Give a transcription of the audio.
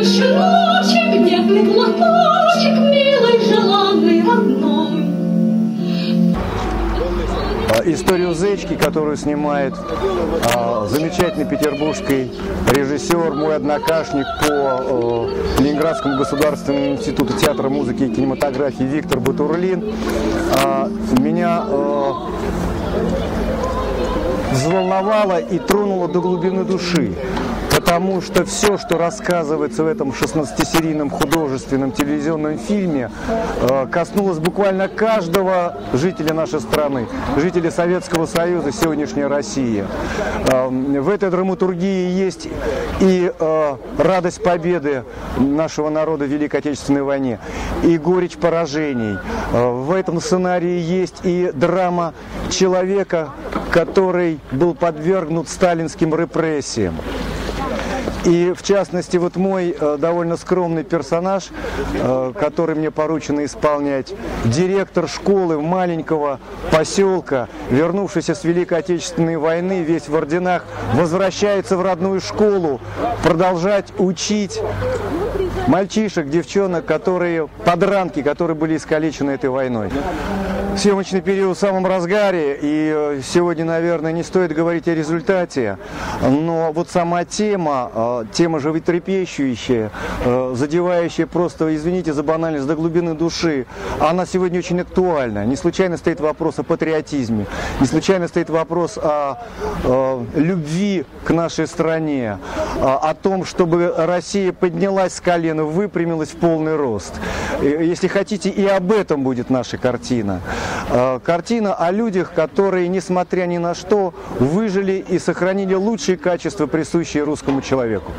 Где ты платочек, милый, желанный, родной. А, Историю Зечки, которую снимает а, замечательный петербургский режиссер, мой однокашник по э, Ленинградскому государственному институту театра, музыки и кинематографии Виктор Батурлин, а, меня э, взволновало и тронуло до глубины души. Потому что все, что рассказывается в этом 16-серийном художественном телевизионном фильме, э, коснулось буквально каждого жителя нашей страны, жителя Советского Союза, сегодняшней России. Э, В этой драматургии есть и э, радость победы нашего народа в Великой Отечественной войне, и горечь поражений. Э, В этом сценарии есть и драма человека, который был подвергнут сталинским репрессиям. И в частности, вот мой э, довольно скромный персонаж, э, который мне поручено исполнять, директор школы маленького поселка, вернувшийся с Великой Отечественной войны, весь в орденах, возвращается в родную школу, продолжать учить мальчишек, девчонок, которые, подранки, которые были искалечены этой войной. Съемочный период в самом разгаре, и э, сегодня, наверное, не стоит говорить о результате, но вот сама тема, э, тема животрепещущая, э, задевающая просто, извините за банальность, до глубины души, она сегодня очень актуальна. Не случайно стоит вопрос о патриотизме, не случайно стоит вопрос о э, любви к нашей стране, о том, чтобы Россия поднялась с колена, выпрямилась в полный рост. Если хотите, и об этом будет наша картина. Э, Картина о людях, которые, несмотря ни на что, выжили и сохранили лучшие качества, присущие русскому человеку.